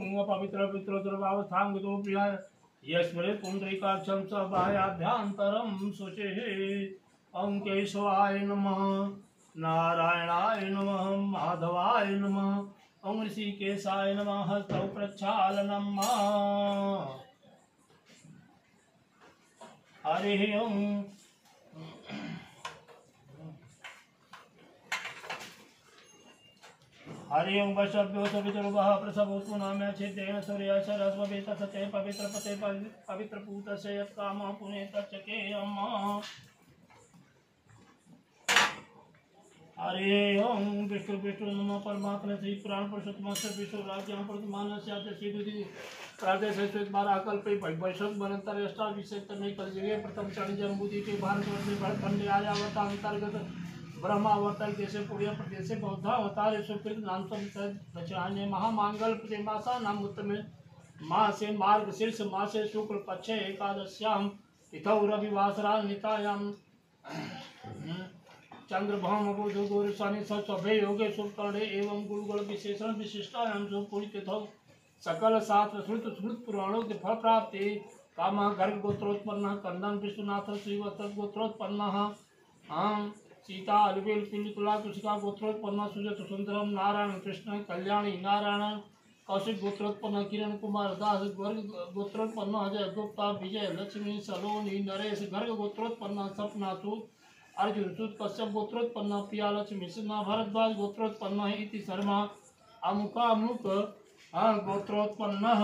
पवित्र गतो प्रियाय यस्मरे पुण्डरीकाक्षं स बाह्याभ्यान्तरं शुचिः ॐ केशवाय नमः। नारायणाय नमः। माधवाय नमः। ॐ ऋषिकेशाय नमः। हस्तौ प्रक्षालनम् हरिः ओम्। हरि ओं वैष्णव्यो सवितुर्वः प्रसवो पुनाम्य छिद्रेण सूर्य सरस्वती तसते पवित्र पते पवित्र पूत से यत्काम पुणे तच्चके हरे ओं विष्णु विष्णु नम परमात्मा श्री पुराण पुरुषोत्तम से विष्णु राज्य प्रतिमान से आते श्री प्रातः से स्वेत बारह कल्पे वैष्णव बनंतर अष्टाभिषेक तमे कल प्रथम चरण जन्मबुद्धि के भारत वर्ष भरतखंड आर्यावता अंतर्गत ब्रह्मावतार जैसे पुण्य प्रदेश बौद्ध अवतार सुकृत नाम दक्षिणान्य महामांगल प्रतिमासा नाम उत्तम माँ से मार्ग शीर्ष माँ से शुक्ल पक्ष, एकादश्याम तिथौ रविवासरा नितायाम। चंद्र भौम बुध, गुरु, शनि सभे योगे शुभकर्णे एवं गुरुगुण विशेषण, विशिष्टायाम तिथौ सकल शास्त्र श्रुत श्रुत पुराणों के फल प्राप्ति। काम, गर्ग, गोत्रोत्पन्न, कंदन, विश्वनाथ, श्रीवत्स, गोत्रोत्पन्न। आम सीता अलवेल पिंडिकुला कृषिका गोत्रोत्पन्न सुजत सुंदरम नारायण, कृष्ण, कल्याणी, नारायण, कौशिक गोत्रोत्पन्न किरण, कुमार, दास, गर्ग गोत्रोत्पन्न अजय, गुप्ता, विजय, लक्ष्मी, सलोनी, नरेश, गर्ग गोत्रोत्पन्न सपना, सूत, अर्जुन, सूत, कश्यप गोत्रोत्पन्न प्रिया लक्ष्मी, सिन्हा, भरद्वाज गोत्रोत्पन्न इति, शर्मा अमुकामुक गोत्रोत्पन्न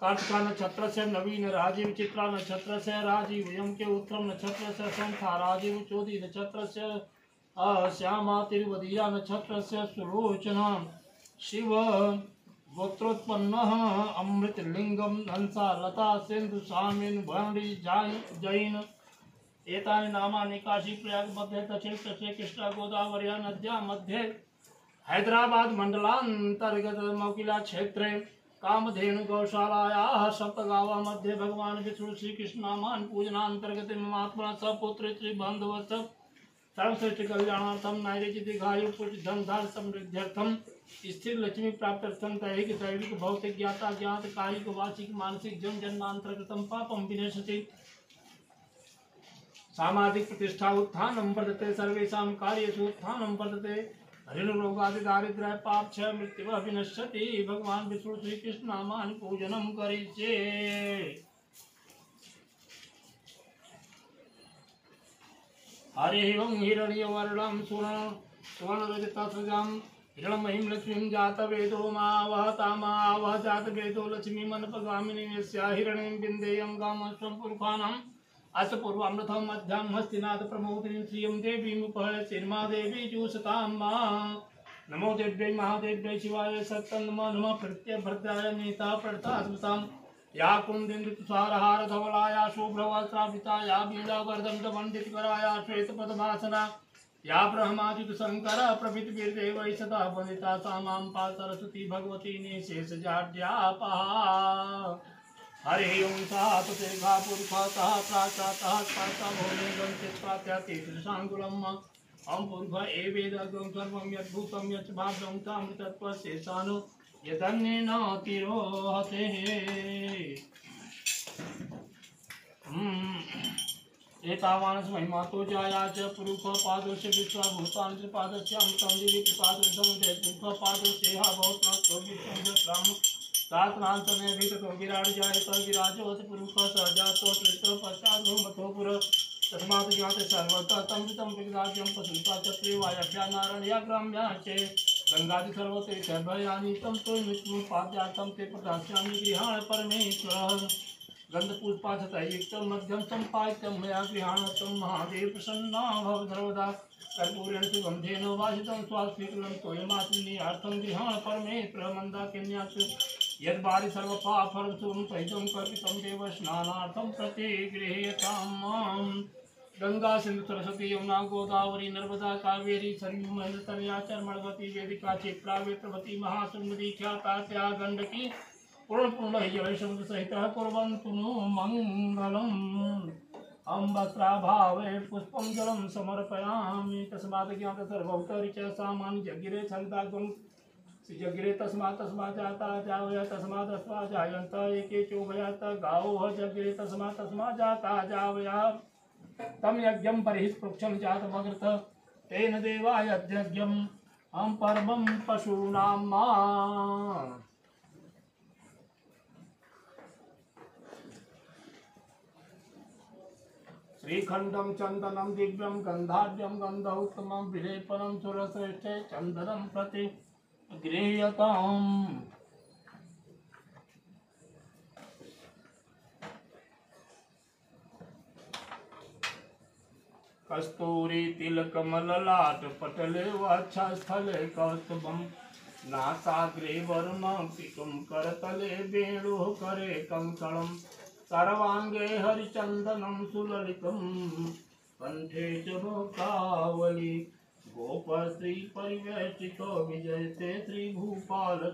कार्तिका नक्षत्र से नवीन राजीव चित्रा नक्षत्र से राजीव, यम के उत्तम नक्षत्र से संथा राजीव चौधरी नक्षत्र से श्यामा तिरुवदिया नक्षत्र से सुलोचना शिव गोत्रोत्पन्न अमृत लिंगम हंसा लता सिंधु सामिन भंडी जैन, एतानि नामानि काशी प्रयाग मध्ये दक्षिण कृष्ण कृष्णा गोदावरी नद्या मध्ये, हैदराबाद मंडलांतर्गत मौकिला क्षेत्रे कामधेनु गौशालायाः सप्तगावा मध्ये भगवान विष्णु श्री कृष्ण नामान पूजनांतर्गत महात्मा सपुत्र श्री बंधुवत्स सर्वश्रेष्ठ कल्याणार्थम नैरिक दीर्घायु पुरुष धन धान समृद्ध्यर्थम स्थिर लक्ष्मी प्राप्त्यर्थम दैहिक दैविक भौतिक ज्ञाता ज्ञात कायिक वाचिक मानसिक जन जन्मांतर्गतम पापम विनशति। सामाजिक प्रतिष्ठा उत्थानं वर्धते, सर्वेषां कार्येषु उत्थानं वर्धते। ऋण रोगादि दारिद्र्य पाप छ मृत्यु विनश्यति भगवान विष्णु श्री कृष्ण नामान पूजनम करिष्ये। हरि ओम हिरण्यवर्णं सुवर्ण सुवर्णरजतसृजां हिरण्मयीं लक्ष्मीं जातवेदो मावहतामावह जातवेदो लक्ष्मीमनपगामिनीं यस्या हिरण्यं बिन्देयं गामस्वं पुरुषाणाम् अस पूर्वामृतम मध्यम हस्तिनाथ प्रमोदिनी श्रियं देवीं उपहसिर्मा देवी जूसतां नमो देव्यै महादेव्यै शिवाय सत्तं नमो नमः प्रत्यभद्राय नेता प्रतास्मतां या कुन्दिन्दुतुषारहार धवलाया शुभ्रवस्त्रावृता या बीलावर्धन्तमण्डितकराया श्वेतपदभासना। या ब्रह्माच्युतशङ्कर प्रभृतिभिर्देवैः सदा वन्दिता सा माँ पा सरस्वती भगवती हरे ओं सात दीर्घा पुरुषतः प्राचातः स्पर्शा भूमिगं चित्पात्याति कृशाङ्कुलम् अं पुरुष एवेदग्रं सर्वं यद्भूतं तामृतत्वशेषानु तिरोहते। एतावानस जाया च च पादस्य अमृतं दिवि हा बहुत्र विश्वं ब्रह्म सातनांत में भी तो विराट जाय तो विराजो पुरुष सजातो तृतो पश्चात मथो पुर तस्मात् ज्ञात सर्वतः तमृतं विराज्यं पशुता चक्रे वायभ्या नारायणया ग्राम्या चे गंगादि सर्वते सर्वयानि तं तो मृत्यु पाद्यार्थं ते प्रदास्यामि गृहाण परमेश्वरः। गन्धपुष्पाशतयुक्तं मध्यं सम्पादितं मया गृहाणतं महादेव प्रसन्ना भव सर्वदा। कर्पूरेण सुगन्धेन वासितं स्वास्वीकृतं तोयमात्मनीयार्थं गृहाण परमेश्वर। मन्दाकिन्यात् यद्वारि सर्वपाफलं सुं सहितं कल्पितं देव स्नानार्थं गंगा सिंधु सरस्वती यमुना, गोदावरी, नर्मदा, कावेरी सरयू महेंद्रतनया चर्मणवती वेदिका क्षिप्रा वेत्रवती महासुंदरी ख्याता त्या गंडकी पूर्ण पूर्ण सहित कुर्वन्तु नो मङ्गलम् अम्बस्त्राभावे पुष्पं जलं समर्पयामि। तस्मात् ज्ञात सर्वौतरि च सामान्य गिरे छन्दागुं जग्रे तस्मा तस्मा जाता तस्मा तस्मा जायंत एके गावो जग्रे तस्मा तस्मा जाता तम पृक्षं जातमग्रत तेन देवाय यज्ञम् अं परमं पशूनां मा श्रीखण्डं चन्दनं दिव्यं गन्धाढ्यं गन्धोत्तमं विलेपनं सुरश्रेष्ठे चन्दनं प्रति गृह्यताम्। कस्तूरी तिलकमललाट पटले वक्षस्थले कौस्तुभं नासाग्रे वर्मपिकं करतले वेणुः करे कङ्कणं सर्वाङ्गे हरिचन्दनं सुललितं कण्ठे च मुक्तावली गोपश्रीपरिवेष्टितो विजयते श्रीभूपालचूडामणि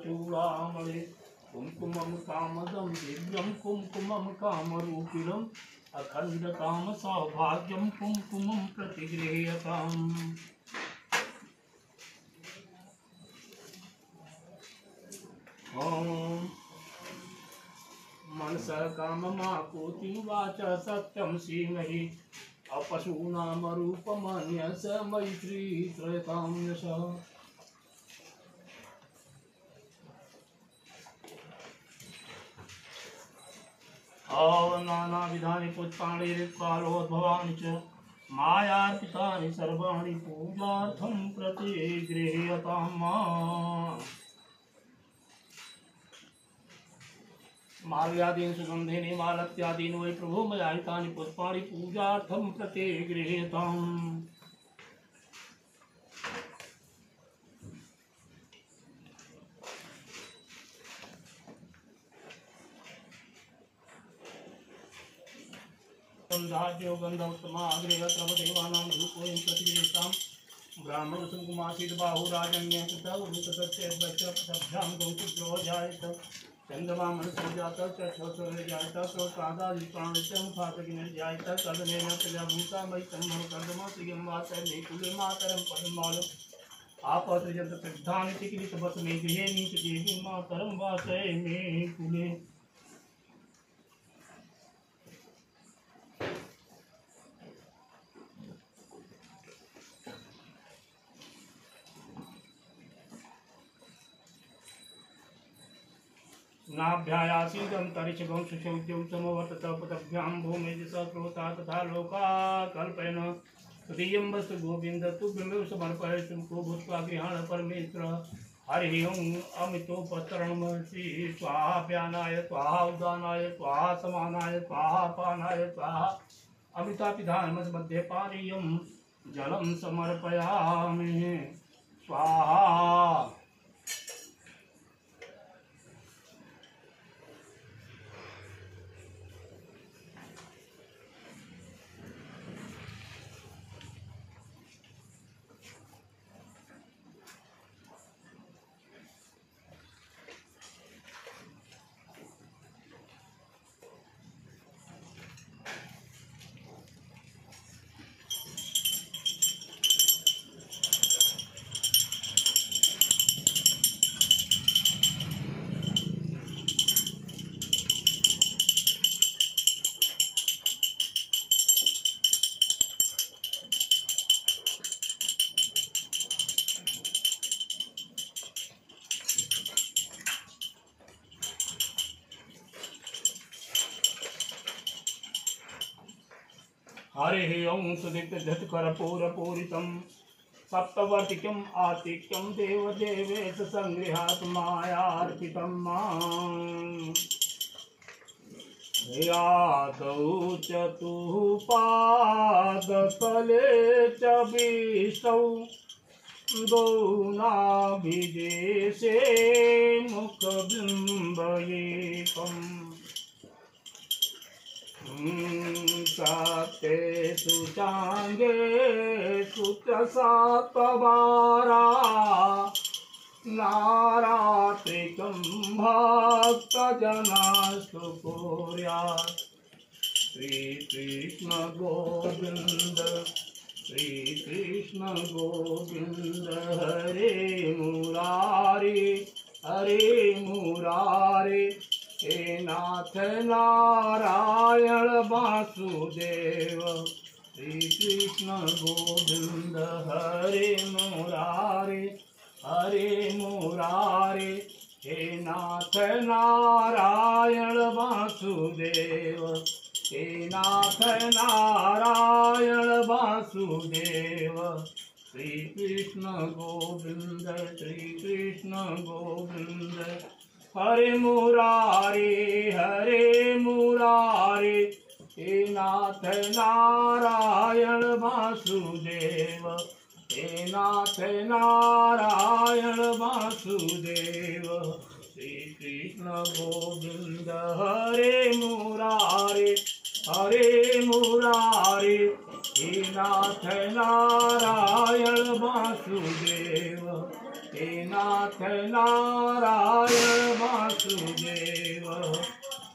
कुङ्कुमं कामदं दिव्यं कुङ्कुमं कामरूपिणम् अखण्डकामसौभाग्यं कुङ्कुमं प्रतिगृह्यताम्। ॐ मनसः काममापूति वाच सत्यं सीमहि अपशूनामरूपमन्यस मैत्री त्रयतां यशः नानाविधानि पुष्पाणि ऋक्कालोद्भवानि च मायार्पितानि सर्वाणि पूजार्थं प्रतिगृह्यतां मा माल्यादीन् सुगन्धीनि मालत्यादीन वै प्रभो मया हितानि पुष्पाणि पूजार्थं प्रतिगृह्यताम् गन्धाढ्यो गन्धोत्तमाग्रे अत्र देवानां धूपोऽयं प्रतिगृहीतां ब्राह्मणसुकुमासीत् बाहुराजन्य कृत चन्द्रमा मनसञ्जात चक्षुर्जायत क्रोतादादिप्राणित्यं फातकिनिर्जायत कदनेन प्रजाभूता मयि सम्भव कर्दमा श्रियं वातर्मे कुले मातरं पदमालम् आपसृजन्त प्रधानि चिकित्सवत् मे गृहे नीचदेवीं मातरं वासय मे कुले नाभ्यायासीदन्तरिक्षभं सुशौद्यं समवर्तत भूमिर्दिशक्रोता तथा लोका गृहाण परमेश्वर हरिः ओम् अमितोपतरणमसि स्वाहा स्वाहा पानाय स्वाहा समर्पयामि। स्वाहा। हरिः ॐ सुदिग्धत्करपूरपूरितं सप्तवर्तिकम् आतिक्यं देवदेवेश सङ्गृहात् मायार्पितं यादौ चतुःपादतले च विष्टौ द्वौ नाभिदेशे मुखबिम्बयेकम् सत्ते सुचाङ्गेषु च सत्त्ववारा नारात्रिकं भक्तजनास्तु कुर्यात् श्रीकृष्ण गोविन्द श्री कृष्ण गोविंद, हरे मुरारी हरे मुरारी। हे नाथ नारायण वासुदेव श्री कृष्ण गोविंद, हरे मुरारी हरे मुरारी, हे नाथ नारायण वासुदेव, हे नाथ नारायण वासुदेव श्री कृष्ण गोविंद श्री कृष्ण गोविंद हरे मुरारी हरे मुरारी, हे नाथ नारायण वासुदेव, हे नाथ नारायण वासुदेव श्री कृष्ण गोविंद, हरे मुरारे हरे मुरारे। हे नाथ नारायण वासुदेव, हे नाथ नारायण वासुदेव,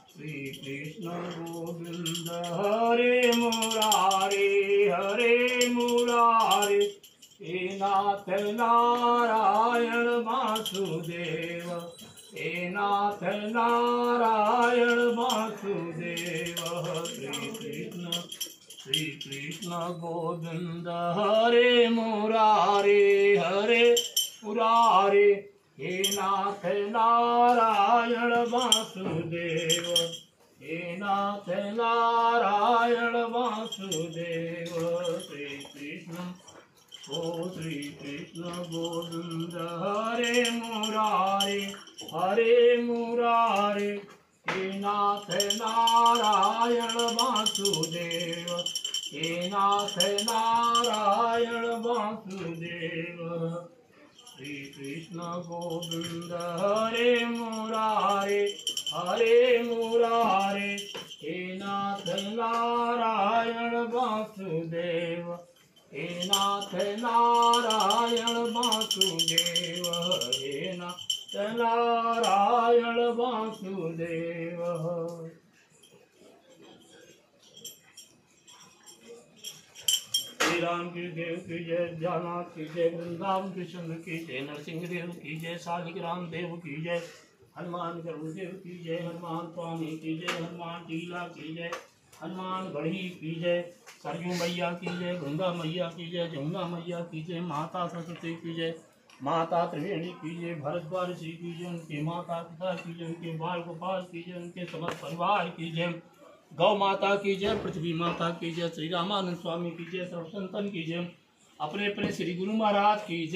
श्री कृष्ण गोविंद हरे मुरारे हरे मुरारे, हे नाथ नारायण वासुदेव, हे नाथ नारायण वासुदेव। श्री कृष्ण गोविंद हरे मुरारे हरे मुरारे हे नाथ नारायण वासुदेव, हे नाथ नारायण वासुदेव श्री कृष्ण ओ श्री कृष्ण गोविंद हरे मुरारे हरे मुरारे। हे नाथ नारायण वासुदेव हे नाथ नारायण वासुदेव। श्री कृष्ण गोविंद हरे मुरारे हरे मुरारे हे नाथ नारायण वासुदेव हे नाथ नारायण वासुदेव हे नाथ नारायण वासुदेव श्री राम की देव की जय जानाथ की जय वृंदावन कृष्ण की जय नरसिंह देव की जय शालिक राम देव की जय हनुमान देव की जय हनुमान स्वामी की जय हनुमान टीला की जय हनुमान गढ़ी की जय सरयू मैया की जय गंगा मैया की जय जमुना मैया की जय माता सरस्वती की जय माता त्रिवेणी की जय भरद्वाज जी की जय, उनके माता पिता की जय, उनके बाल गोपाल की जय, उनके समस्त परिवार की जय। गौ माता की जय, पृथ्वी माता की जय, श्री रामानंद स्वामी की जय, सर्वसंतन की जय। अपने अपने श्री गुरु महाराज की जय।